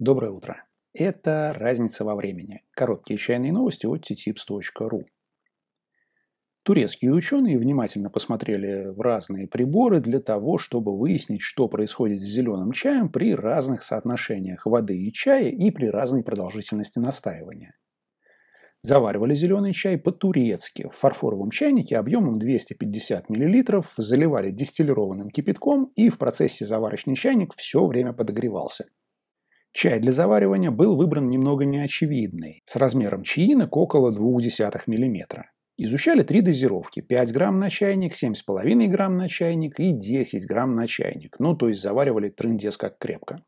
Доброе утро. Это «Разница во времени». Короткие чайные новости от tttips.ru. Турецкие ученые внимательно посмотрели в разные приборы для того, чтобы выяснить, что происходит с зеленым чаем при разных соотношениях воды и чая и при разной продолжительности настаивания. Заваривали зеленый чай по-турецки в фарфоровом чайнике объемом 250 мл, заливали дистиллированным кипятком и в процессе заварочный чайник все время подогревался – Чай для заваривания был выбран немного неочевидный, с размером чаинок около 0,2 мм. Изучали три дозировки – 5 грамм на чайник, 7,5 грамм на чайник и 10 грамм на чайник. Ну, то есть заваривали трындец как крепко.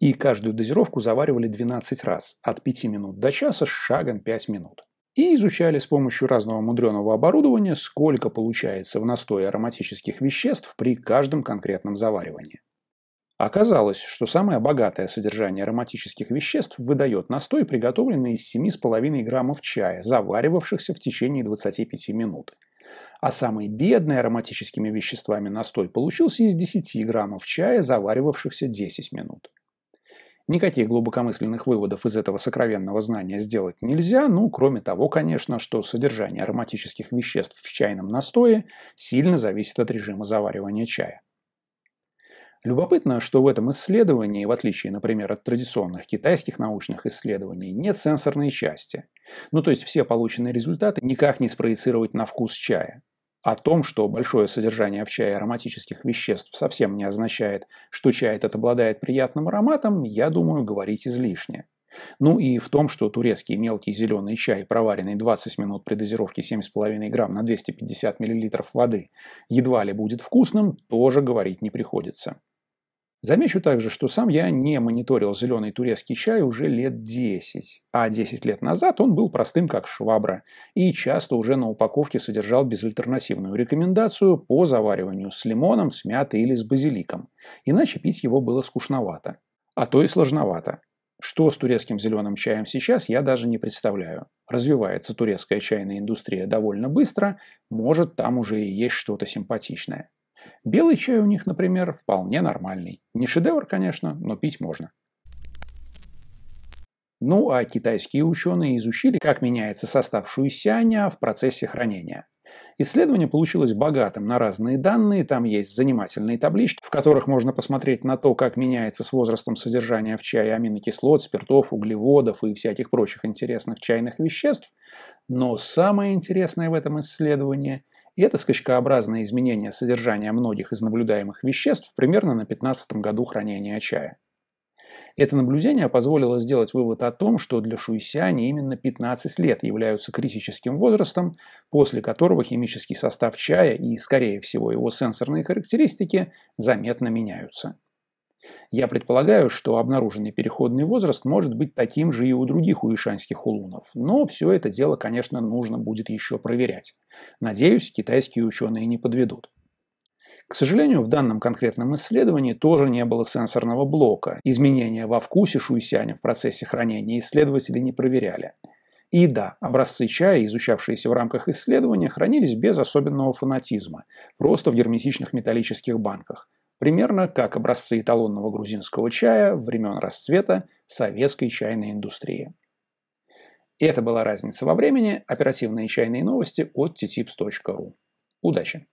И каждую дозировку заваривали 12 раз, от 5 минут до часа с шагом 5 минут. И изучали с помощью разного мудреного оборудования, сколько получается в настое ароматических веществ при каждом конкретном заваривании. Оказалось, что самое богатое содержание ароматических веществ выдает настой, приготовленный из 7,5 граммов чая, заваривавшихся в течение 25 минут. А самый бедный ароматическими веществами настой получился из 10 граммов чая, заваривавшихся 10 минут. Никаких глубокомысленных выводов из этого сокровенного знания сделать нельзя, ну, кроме того, конечно, что содержание ароматических веществ в чайном настое сильно зависит от режима заваривания чая. Любопытно, что в этом исследовании, в отличие, например, от традиционных китайских научных исследований, нет сенсорной части. Ну то есть все полученные результаты никак не спроецировать на вкус чая. О том, что большое содержание в чае ароматических веществ совсем не означает, что чай этот обладает приятным ароматом, я думаю, говорить излишне. Ну и в том, что турецкий мелкий зеленый чай, проваренный 20 минут при дозировке 7,5 грамм на 250 мл воды, едва ли будет вкусным, тоже говорить не приходится. Замечу также, что сам я не мониторил зеленый турецкий чай уже лет 10, а 10 лет назад он был простым как швабра и часто уже на упаковке содержал безальтернативную рекомендацию по завариванию с лимоном, с мятой или с базиликом, иначе пить его было скучновато, а то и сложновато. Что с турецким зеленым чаем сейчас, я даже не представляю. Развивается турецкая чайная индустрия довольно быстро, может там уже и есть что-то симпатичное. Белый чай у них, например, вполне нормальный. Не шедевр, конечно, но пить можно. Ну а китайские ученые изучили, как меняется состав шуйсяня в процессе хранения. Исследование получилось богатым на разные данные, там есть занимательные таблички, в которых можно посмотреть на то, как меняется с возрастом содержание в чае аминокислот, спиртов, углеводов и всяких прочих интересных чайных веществ. Но самое интересное в этом исследовании и это скачкообразное изменение содержания многих из наблюдаемых веществ примерно на 15 году хранения чая. Это наблюдение позволило сделать вывод о том, что для шуйсяни именно 15 лет являются критическим возрастом, после которого химический состав чая и, скорее всего, его сенсорные характеристики заметно меняются. Я предполагаю, что обнаруженный переходный возраст может быть таким же и у других уишанских улунов, но все это дело, конечно, нужно будет еще проверять. Надеюсь, китайские ученые не подведут. К сожалению, в данном конкретном исследовании тоже не было сенсорного блока. Изменения во вкусе шуйсяня в процессе хранения исследователи не проверяли. И да, образцы чая, изучавшиеся в рамках исследования, хранились без особенного фанатизма, просто в герметичных металлических банках. Примерно как образцы эталонного грузинского чая времен расцвета советской чайной индустрии. Это была разница во времени, оперативные чайные новости от tttips.ru. Удачи!